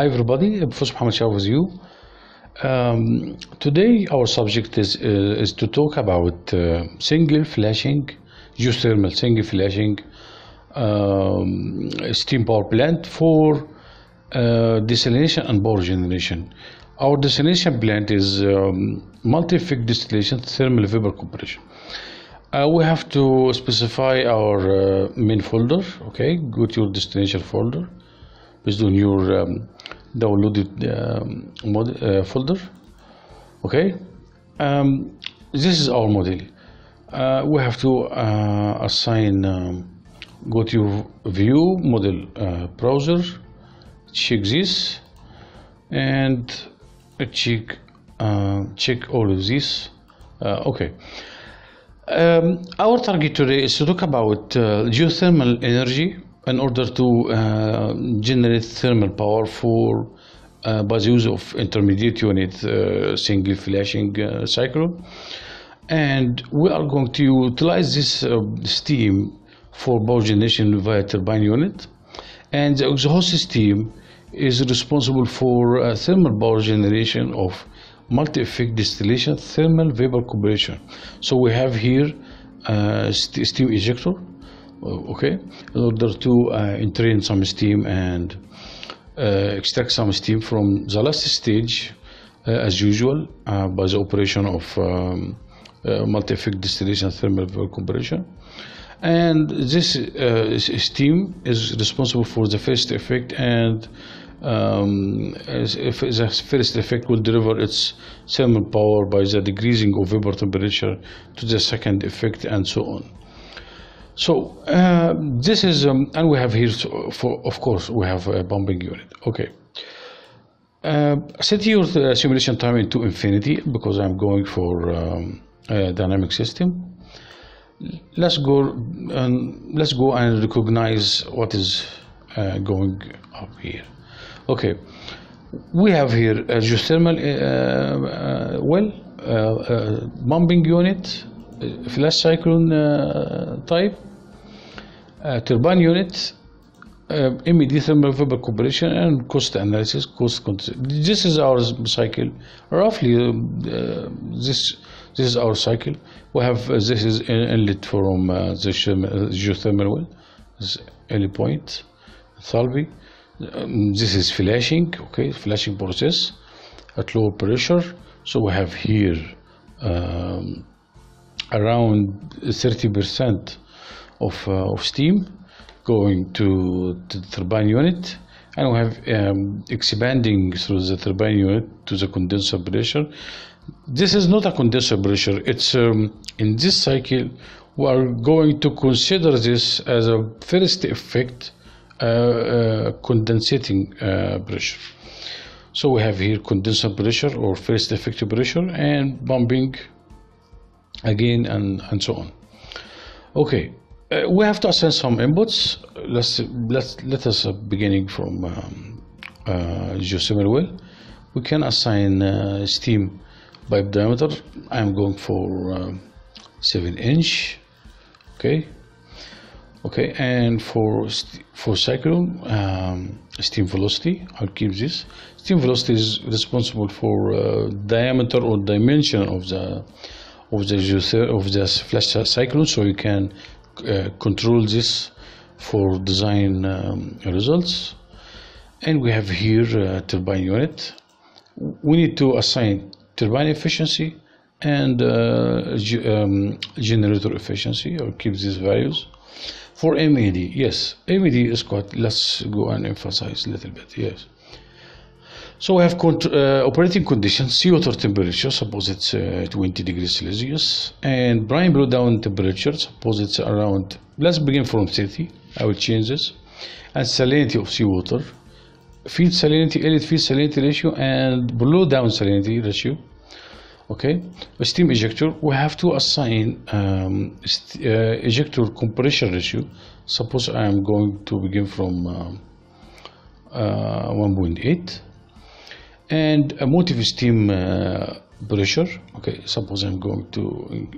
hi everybody, Professor Muhammad Shah with you. Um, today our subject is, uh, is to talk about uh, single flashing, geothermal single flashing um, steam power plant for uh, desalination and power generation. Our desalination plant is um, multi-effect distillation thermal vapor compression. Uh, we have to specify our uh, main folder. Okay, go to your destination folder based on your um, downloaded um, mod, uh, folder. Okay, um, this is our model. Uh, we have to uh, assign. Um, go to view model uh, browser. Check this and check uh, check all of this. Uh, okay. Um, our target today is to talk about geothermal energy in order to uh, generate thermal power for uh, by the use of intermediate unit uh, single flashing cycle. And we are going to utilize this steam for power generation via turbine unit. And the exhaust steam is responsible for uh, thermal power generation of multi-effect distillation thermal vapor compression so we have here uh, st- steam ejector okay. In order to entrain some steam and uh, extract some steam from the last stage uh, as usual uh, by the operation of um, multi-effect distillation thermal vapor compression. And this uh, steam is responsible for the first effect and um, the first effect will deliver its thermal power by the decreasing of vapor temperature to the second effect and so on so uh, this is um, and we have here for of course we have a pumping unit. Okay. Uh, set your uh, simulation time into infinity because I'm going for um, dynamic system. Let's go and let's go and recognize what is uh, going up here. Okay. We have here a geothermal uh, uh, well pumping unit flash cyclone type turbine unit uh, immediate thermal vapor compression and cost analysis cost cont- this is our cycle. Roughly uh, uh, this this is our cycle. We have uh, this is in- inlet from uh, the uh, geothermal well this is early point Thalby. Um, this is flashing okay flashing process at low pressure. So we have here um, around 30% of, uh, of steam going to, to the turbine unit. And we have um, expanding through the turbine unit to the condenser pressure. This is not a condenser pressure. It's um, in this cycle we are going to consider this as a first effect uh, uh, condensating uh, pressure. So we have here condenser pressure or first effect pressure and pumping again and, and so on. Okay, uh, we have to assign some inputs. Let's let's let us uh, beginning from um, uh, well. We can assign uh, steam pipe diameter. I'm going for um, seven inch. Okay. Okay, and for for cyclone um, steam velocity, I'll keep this. Steam velocity is responsible for uh, diameter or dimension of the of the of the flash cyclone, so you can uh, control this for design um, results. And we have here uh, turbine unit. We need to assign turbine efficiency and uh, um, generator efficiency, or keep these values. For MED, yes, MED is quite, let's go and emphasize a little bit, yes. So we have uh, operating conditions, sea water temperature, suppose it's uh, 20 degrees Celsius, and brine blowdown temperature, suppose it's around, let's begin from 30, I will change this, and salinity of seawater, feed salinity, elite feed salinity ratio, and blowdown salinity ratio. Okay, a steam ejector, we have to assign um, uh, ejector compression ratio. Suppose I am going to begin from um, uh, 1.8 and a motive steam uh, pressure. Okay, suppose I'm going to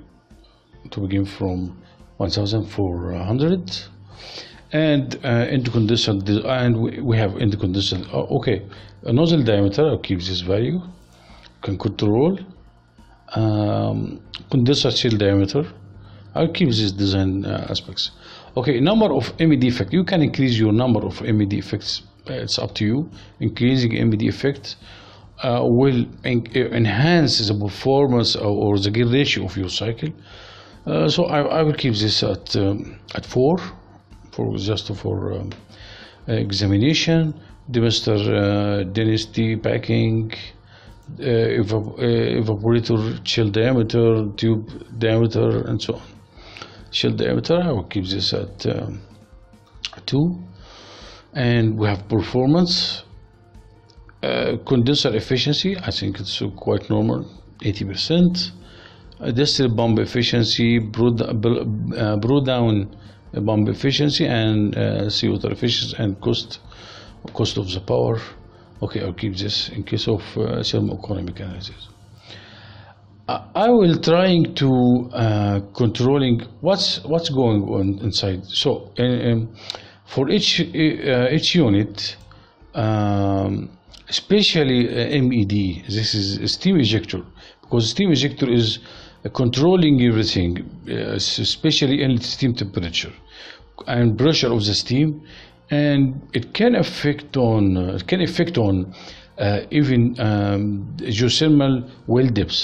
to begin from 1400 and uh, intercondenser and we, have intercondenser oh, okay a nozzle diameter I'll keep this value. Can control um, condenser shell diameter. I'll keep these design uh, aspects. Okay number of MED effect. You can increase your number of MED effects. It's up to you. Increasing MED effect uh, will en enhance the performance or, or the gain ratio of your cycle. Uh, so I, I will keep this at um, at four for just for um, examination. Demister uh, density packing uh, evap uh, evaporator shell diameter tube diameter and so on. Shell diameter I will keep this at um, 2 and we have performance uh, condenser efficiency I think it's uh, quite normal 80% uh, distillate pump efficiency brew, uh, brew down pump efficiency and uh, CO2 efficiency and cost cost of the power. Okay I'll keep this in case of uh, thermoeconomic analysis. I will trying to uh, controlling what's what's going on inside. So um, for each uh, each unit, um, especially uh, MED, this is steam ejector because steam ejector is controlling everything, uh, especially in steam temperature and pressure of the steam, and it can affect on uh, can affect on uh, even um, geothermal well depths.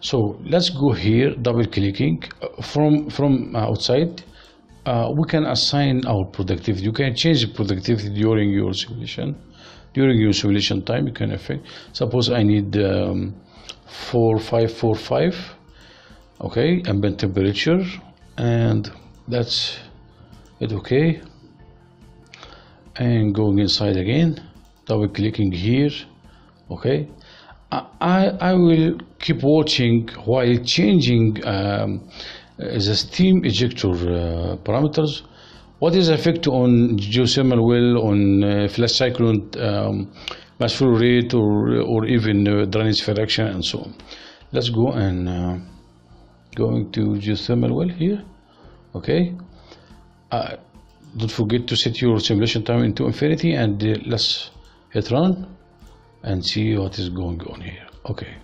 So let's go here double clicking from from outside. Uh, we can assign our productivity. You can change the productivity during your simulation during your simulation time you can affect. Suppose I need um, 4545 okay ambient temperature and that's it okay. And going inside again double clicking here okay. I, I will keep watching while changing um, the steam ejector uh, parameters. What is the effect on geothermal well, on uh, flash cyclone, um, mass flow rate, or, or even uh, drainage fraction, and so on. Let's go and uh, going to geothermal well here. Okay. Uh, don't forget to set your simulation time into infinity and uh, let's hit run and see what is going on here okay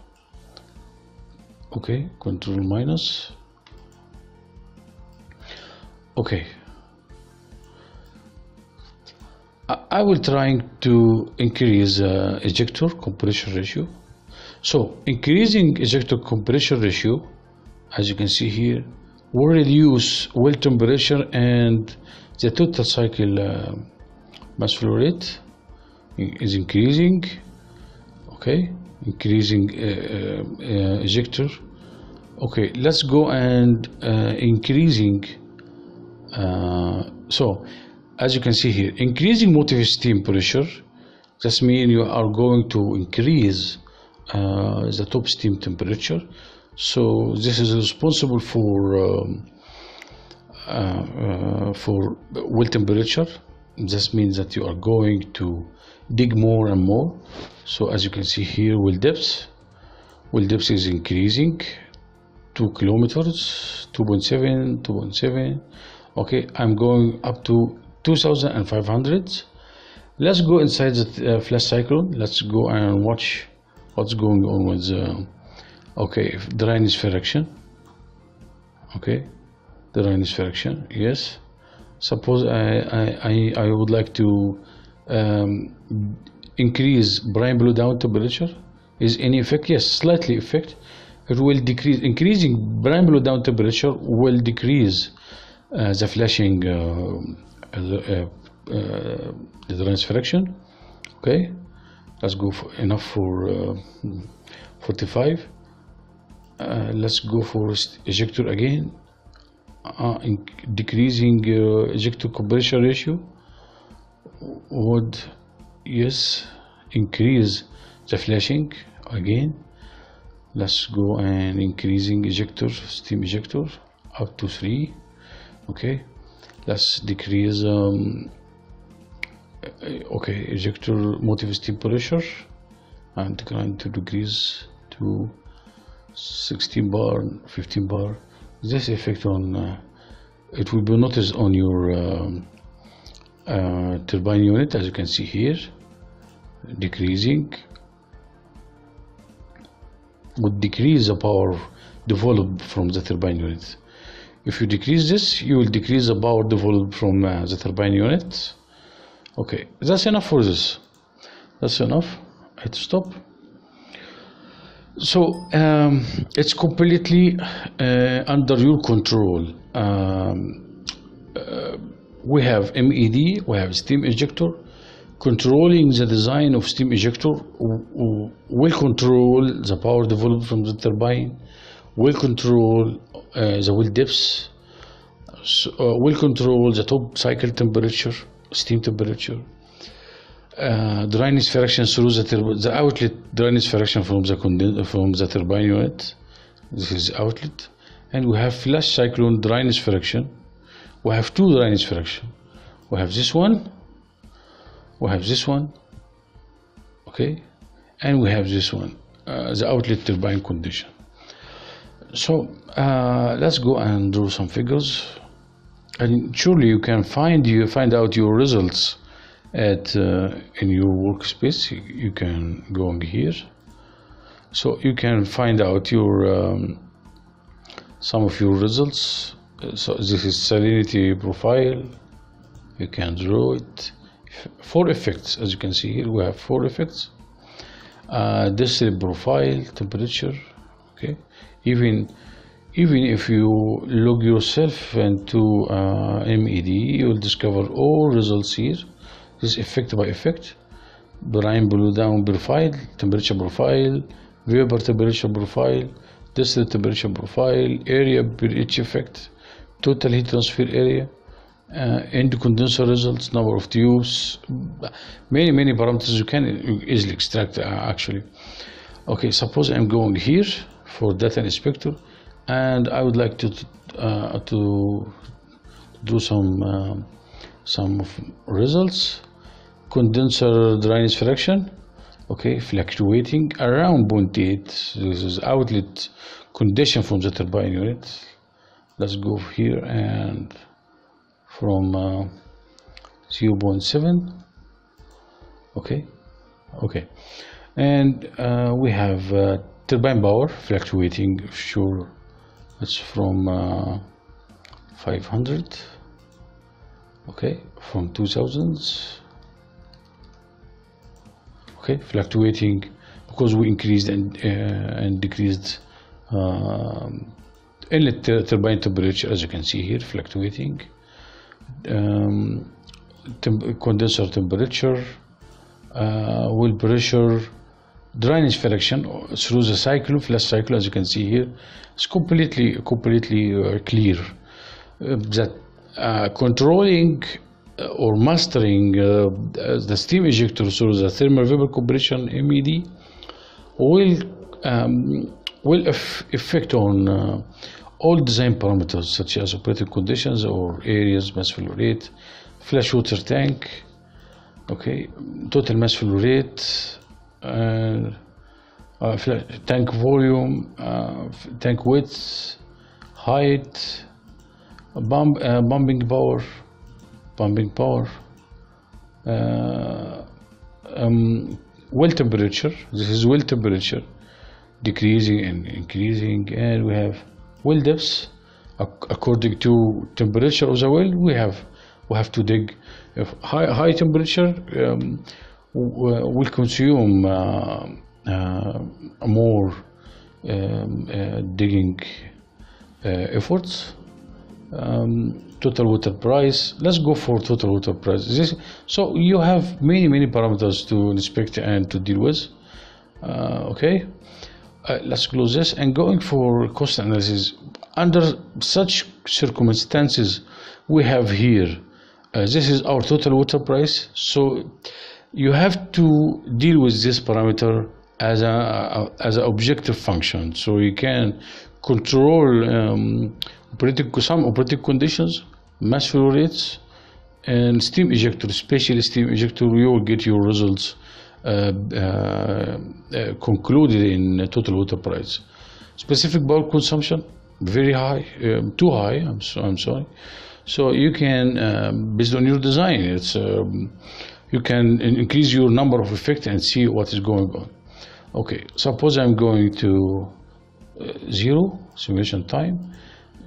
okay control minus okay I, will trying to increase uh, ejector compression ratio. So increasing ejector compression ratio as you can see here will reduce well temperature and the total cycle uh, mass flow rate is increasing okay? Increasing uh, uh, ejector. Okay let's go and uh, increasing so as you can see here increasing motive steam pressure just means you are going to increase uh, the top steam temperature. So this is responsible for um, uh, uh, for well temperature. This means that you are going to dig more and more. So as you can see here well depth well depth is increasing 2 kilometers 2.7 2.7 okay I'm going up to 2500 let's go inside the uh, flash cycle. Let's go and watch what's going on with the okay drainage fraction. Okay the drainage fraction yes. Suppose I, I, I I would like to um, increase brine blow down temperature. Is any effect? Yes slightly effect. It will decrease increasing brine blow down temperature will decrease uh, the flashing uh, uh, uh the drainage fraction okay? Let's go for enough for uh, 45 uh, let's go for ejector again. Decreasing ejector compression ratio would yes increase the flashing again. Let's go and increasing ejector steam ejector up to 3 okay let's decrease um, okay ejector motive steam pressure and trying to decrease to 16 bar 15 bar. This effect on uh, it will be noticed on your um, uh, turbine unit as you can see here. Decreasing. Would decrease the power developed from the turbine unit if you decrease this you will decrease the power developed from uh, the turbine unit. Okay that's enough for this. That's enough. I hit stop. So um, it's completely uh, under your control. Um, uh, we have MED we have steam ejector controlling the design of steam ejector will control the power developed from the turbine will control the well depths uh, will control the top cycle temperature steam temperature. Uh, dryness fraction through the, the outlet dryness fraction from the from the turbine unit. This is outlet. And we have flash cyclone dryness fraction. We have two dryness fraction. We have this one. We have this one. Okay? And we have this one. Uh, the outlet turbine condition so uh, let's go and do some figures. And surely you can find you find out your results at uh, in your workspace. You, can go in here. So you can find out your um, some of your results. So this is salinity profile. You can draw it. Four effects. As you can see here we have four effects. Uh, is profile temperature even even if you log yourself into uh, MED you will discover all results here. This is effect by effect. Brine blue down profile temperature profile vapor temperature profile distillate temperature profile area per each effect total heat transfer area uh, end condenser results number of tubes. Many many parameters you can easily extract uh, actually. Okay suppose I'm going here for data inspector and I would like to uh, to do some um, some results. Condenser dryness fraction okay fluctuating around 0.8 this is outlet condition from the turbine unit. Let's go here and from uh, 0.7 okay okay. And uh, we have uh, turbine power fluctuating sure it's from uh, 500 okay from 2000s okay fluctuating because we increased and uh, and decreased um, inlet tur- turbine temperature as you can see here fluctuating. Um, temp- condenser temperature uh, well pressure dryness fraction through the cycle flash cycle as you can see here it's completely completely uh, clear. Uh, that uh, controlling uh, or mastering uh, the steam ejector through the thermal vapor compression MED will um, will affect on uh, all design parameters such as operating conditions or areas mass flow rate flash water tank okay total mass flow rate and uh, tank volume uh, tank width height bump, uh, pumping power pumping power uh, um, well temperature this is well temperature decreasing and increasing and we have well depths. According to temperature of the well we have we have to dig if high, high temperature um, will consume uh, uh, more um, uh, digging efforts. Um, total water price. Let's go for total water price. This so you have many many parameters to inspect and to deal with. Uh, okay. Uh, let's close this and going for cost analysis. Under such circumstances we have here uh, this is our total water price. So you have to deal with this parameter as a, as an objective function. So you can control um, operating some operating conditions mass flow rates and steam ejector especially steam ejector you will get your results uh, uh, uh, concluded in total water price. Specific power consumption very high um, too high I'm, so, I'm sorry. So you can, um, based on your design, it's um, you can increase your number of effects and see what is going on. Okay, suppose I'm going to uh, zero simulation time,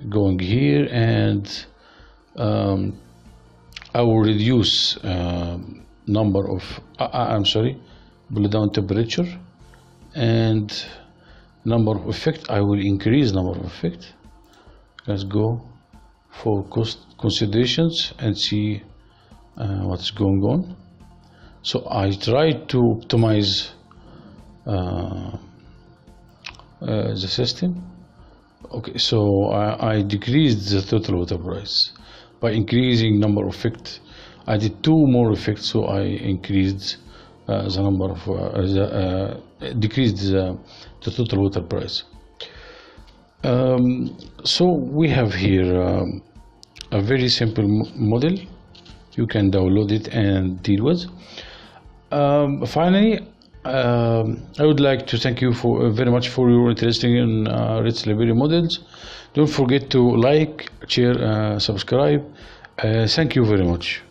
going here and um, I will reduce um, number of, uh, uh, I'm sorry, pull down temperature and number of effect, I will increase number of effect. Let's go for cost considerations and see uh, what's going on. So I try to optimize uh, uh, the system. Okay, so I, I decreased the total water price by increasing number of effects. I did two more effects, so I increased uh, the number of uh, the, uh, decreased the, the total water price. Um, so we have here um, a very simple mo- model. You can download it and deal with. Um, finally, um, I would like to thank you for uh, very much for your interest in uh, REDS models. Don't forget to like, share, uh, subscribe. Uh, thank you very much.